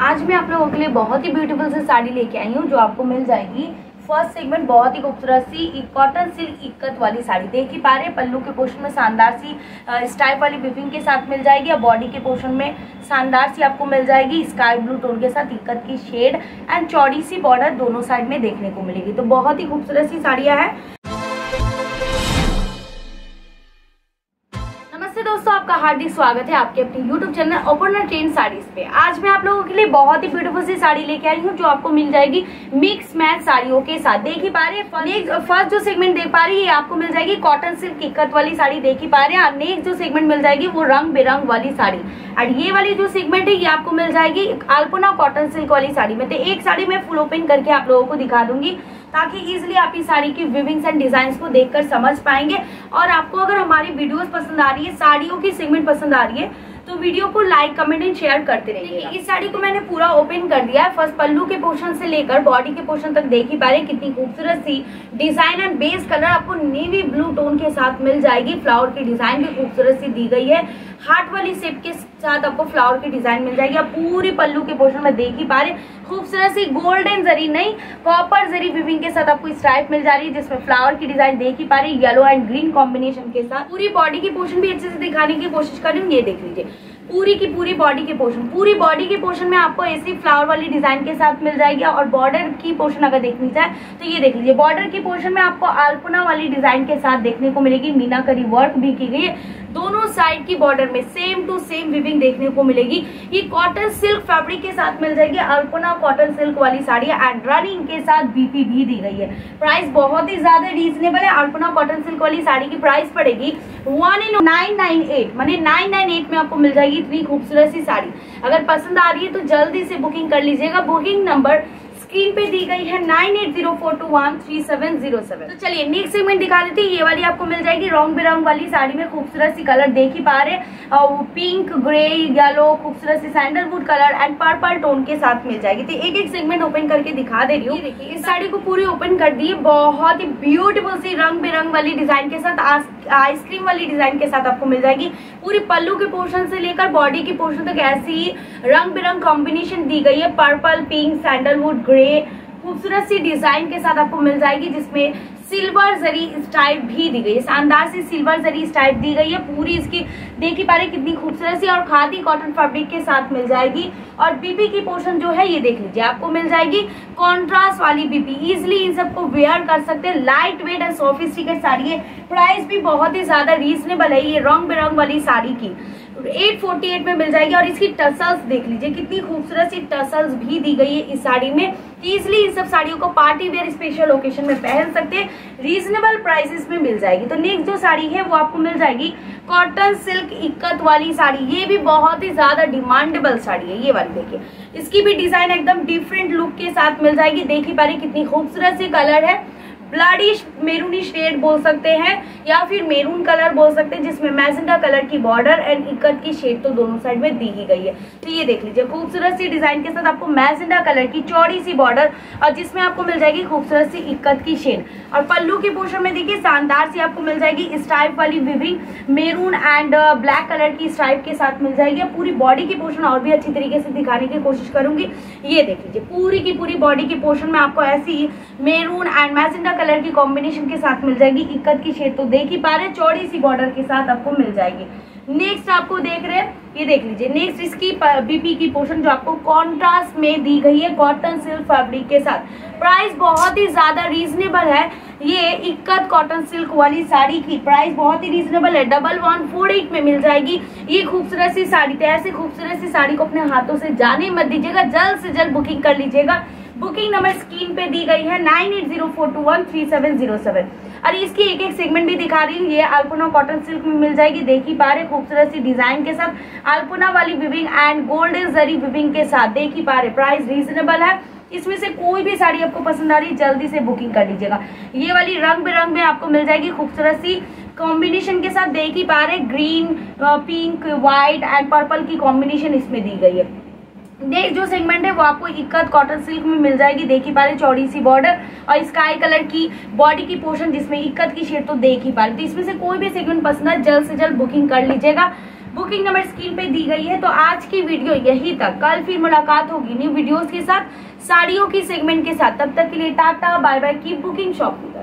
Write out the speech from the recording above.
आज मैं आप लोगों के लिए बहुत ही ब्यूटीफुल सी साड़ी लेके आई हूँ, जो आपको मिल जाएगी। फ़र्स्ट सेगमेंट बहुत ही खूबसूरत सी कॉटन सिल्क इक्कत वाली साड़ी। देख ही पा रहे पल्लू के पोर्शन में शानदार सी स्टाइप वाली बिफिंग के साथ मिल जाएगी और बॉडी के पोर्शन में शानदार सी आपको मिल जाएगी स्काई ब्लू टोन के साथ इक्कत की शेड एंड चौड़ी सी बॉर्डर दोनों साइड में देखने को मिलेगी। तो बहुत ही खूबसूरत सी साड़ियाँ हैं। दोस्तों आपका हार्दिक स्वागत है आपके अपने YouTube channel open train saris पे। आज मैं आप लोगों के लिए बहुत ही ब्यूटीफुल सी साड़ी लेके आई हूँ जो आपको मिल जाएगी मिक्स मैच साड़ियों के साथ। देख ही पा रहे हैं फ़र्स्ट जो सेगमेंट देख पा रही है ये आपको मिल जाएगी कॉटन सिल्क इक्कत वाली साड़ी देख ही पा रहे हैं। नेक्स्ट जो सेगमेंट मिल जाएगी वो रंग बेरंग वाली साड़ी। और ये वाली जो सेगमेंट है ये आपको मिल जाएगी अल्पना कॉटन सिल्क वाली साड़ी। में तो एक साड़ी में फुल ओपन करके आप लोगों को दिखा दूँगी। ताकि इजिली आप इस साड़ी की विविंग्स एंड डिज़ाइन को देखकर समझ पाएँगे। और आपको अगर हमारी वीडियोस पसंद आ रही है साड़ियों की सेगमेंट पसंद आ रही है तो वीडियो को लाइक कमेंट एंड शेयर करते रहिए इस साड़ी को मैंने पूरा ओपन कर दिया है। फ़र्स्ट पल्लू के पोर्शन से लेकर बॉडी के पोर्शन तक देख ही पा रहे कितनी खूबसूरत सी डिज़ाइन एंड बेस कलर आपको नेवी ब्लू टोन के साथ मिल जाएगी। फ्लावर की डिज़ाइन भी खूबसूरत सी दी गई है। हार्ट वाली शेप के साथ आपको फ्लावर की डिज़ाइन मिल जाएगी। आप पूरी पल्लू के पोर्शन में देख ही पा रहे खूबसूरत सी गोल्डन जरी, नहीं कॉपर जरी विविंग के साथ आपको स्ट्राइप मिल जा रही है, जिसमें फ्लावर की डिज़ाइन देख ही पा रही है। येलो एंड ग्रीन कॉम्बिनेशन के साथ। पूरी बॉडी की पोर्शन भी अच्छे से दिखाने की कोशिश कर ये देख लीजिए। पूरी की पूरी बॉडी के पोर्शन पूरी बॉडी के पोर्शन में आपको ऐसी फ्लावर वाली डिज़ाइन के साथ मिल जाएगी और बॉर्डर की पोर्शन अगर देखनी चाहे तो ये देख लीजिए। बॉर्डर की पोर्शन में आपको अल्पना वाली डिज़ाइन के साथ देखने को मिलेगी। मीनाकरी वर्क भी की गई है। दोनों साइड की बॉर्डर में सेम टू सेम विविंग देखने को मिलेगी। ये कॉटन सिल्क फैब्रिक के साथ मिल जाएगी। अल्पना कॉटन सिल्क वाली साड़ी एंड रनिंग के साथ बीपी भी दी गई है। प्राइस बहुत ही ज़्यादा रीजनेबल है। अल्पना कॉटन सिल्क वाली साड़ी की प्राइस पड़ेगी one in nine nine eight मैंने नाइन नाइन एट में आपको मिल जाएगी इतनी खूबसूरत सी साड़ी। अगर पसंद आ रही है तो जल्दी से बुकिंग कर लीजिएगा। बुकिंग नंबर स्क्रीन पे दी गई है nine eight zero four two one three seven zero seven. तो चलिए नेक्स्ट सेगमेंट दिखा देती है। ये वाली आपको मिल जाएगी रंग बिरंग वाली साड़ी में खूबसूरत सी कलर देख ही पा रहे और पिंक ग्रे येलो खूबसूरत सी sandalwood colour and purple tone के साथ मिल जाएगी। तो एक एक सेगमेंट ओपन करके दिखा दे रही हूँ। देखिए इस साड़ी को पूरी ओपन कर दी बहुत ही ब्यूटीफुल सी रंग बिरंग वाली डिज़ाइन के साथ आइसक्रीम वाली डिज़ाइन के साथ आपको मिल जाएगी। पूरी पल्लू के पोर्शन से लेकर बॉडी के पोर्शन तक ऐसी रंग बिरंग कॉम्बिनेशन दी गई है। पर्पल पिंक सैंडलवुड ग्रे खूबसूरत सी डिज़ाइन के साथ आपको मिल जाएगी, जिसमें सिल्वर जरी स्टाइप भी दी गई है। शानदार सी सिल्वर जरी स्टाइप दी गई है। पूरी इसकी देख ही पा रहे कितनी खूबसूरत सी और खादी कॉटन फैब्रिक के साथ मिल जाएगी। और बीपी की पोर्शन जो है, ये देख लीजिए, आपको मिल जाएगी कॉन्ट्रास्ट वाली बीपी। इजिली इन सबको वेयर कर सकते हैं। Light weight and sophisticate sari है। प्राइस भी बहुत ही ज़्यादा रीजनेबल है, ये रंग बिरंग वाली साड़ी की। 848 में मिल जाएगी और इसकी टसल्स देख लीजिए, कितनी खूबसूरत सी टसल्स भी दी गई है इस साड़ी में। इजिली इन सब साड़ियों को पार्टी वेयर स्पेशल ओकेशन में पहन सकते हैं। रीजनेबल प्राइसेस में मिल जाएगी। तो नेक्स्ट जो साड़ी है, वो आपको मिल जाएगी कॉटन सिल्क इक्कत वाली साड़ी। ये भी बहुत ही ज़्यादा डिमांडेबल साड़ी है, ये वाली देखिए। इसकी भी डिज़ाइन एकदम डिफरेंट लुक के साथ मिल जाएगी। देख ही पा रही कितनी खूबसूरत सी कलर है। ब्लडिश मेरूनी शेड बोल सकते हैं, या फिर मेरून कलर बोल सकते हैं, जिसमें मैजेंडा कलर की बॉर्डर एंड इकट की शेड तो दोनों साइड में दी ही गई है। तो ये देख लीजिए, खूबसूरत सी डिज़ाइन के साथ आपको मैजेंडा कलर की चौड़ी सी बॉर्डर और जिसमें आपको मिल जाएगी खूबसूरत सी इकत की शेड। और पल्लू के पोर्शन में देखिए, शानदार सी आपको मिल जाएगी स्ट्राइप वाली weaving maroon and black colour की स्ट्राइप के साथ मिल जाएगी। पूरी बॉडी की पोर्शन और भी अच्छी तरीके से दिखाने की कोशिश करूँगी। ये देख लीजिए, पूरी की पूरी बॉडी की पोर्शन में आपको ऐसी मेरून एंड मैजेंडा कलर की कॉम्बिनेशन के साथ मिल जाएगी। इक्कत की शेड तो देख ही पा रहे चौड़ी सी बॉर्डर के साथ आपको मिल जाएगी। नेक्स्ट आपको देख रहे हैं, ये देख लीजिए। नेक्स्ट इसकी बीपी की पोर्शन जो आपको कॉन्ट्रास्ट में दी गई है कॉटन सिल्क फैब्रिक के साथ। प्राइस बहुत ही ज़्यादा रीजनेबल है। ये इक्कत कॉटन सिल्क वाली साड़ी की प्राइस बहुत ही रीजनेबल है। डबल वन फोर एट में मिल जाएगी। ये खूबसूरत सी साड़ी तो ऐसी खूबसूरत सी साड़ी को अपने हाथों से जाने मत दीजिएगा। जल्द से जल्द बुकिंग कर लीजिएगा। बुकिंग नंबर स्क्रीन पे दी गई है, nine eight zero four two one three seven zero seven. और इसकी एक एक सेगमेंट भी दिखा रही हूँ। ये अल्पुना कॉटन सिल्क में मिल जाएगी। देख ही पा रहे खूबसूरत सी डिज़ाइन के साथ। अल्पुना वाली weaving and golden zari weaving के साथ देख ही पा रहे प्राइस रीजनेबल है। इसमें से कोई भी साड़ी आपको पसंद आ रही है, जल्दी से बुकिंग कर लीजिएगा। ये वाली रंग बिरंग में आपको मिल जाएगी, खूबसूरत सी कॉम्बिनेशन के साथ देख ही पा रहे green pink white and purple की कॉम्बिनेशन इसमें दी गई है। नेक्स्ट जो सेगमेंट है, वो आपको इक्कत कॉटन सिल्क में मिल जाएगी, देख ही पा रहे चौड़ी सी बॉर्डर और स्काई कलर की बॉडी की पोर्शन जिसमें इक्कत की शेड तो देख ही पा रहे तो इसमें से कोई भी सेगमेंट पसंद है जल्द से जल्द बुकिंग कर लीजिएगा। बुकिंग नंबर स्क्रीन पे दी गई है तो आज की वीडियो यही तक। कल फिर मुलाकात होगी न्यू वीडियोस के साथ, साड़ियों की सेगमेंट के साथ। तब तक के लिए टाटा बाय बाय की बुकिंग शॉपिंग